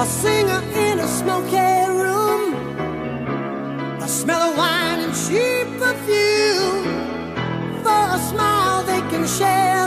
A singer in a smoky room, a smell of wine and cheap perfume. For a smile they can share.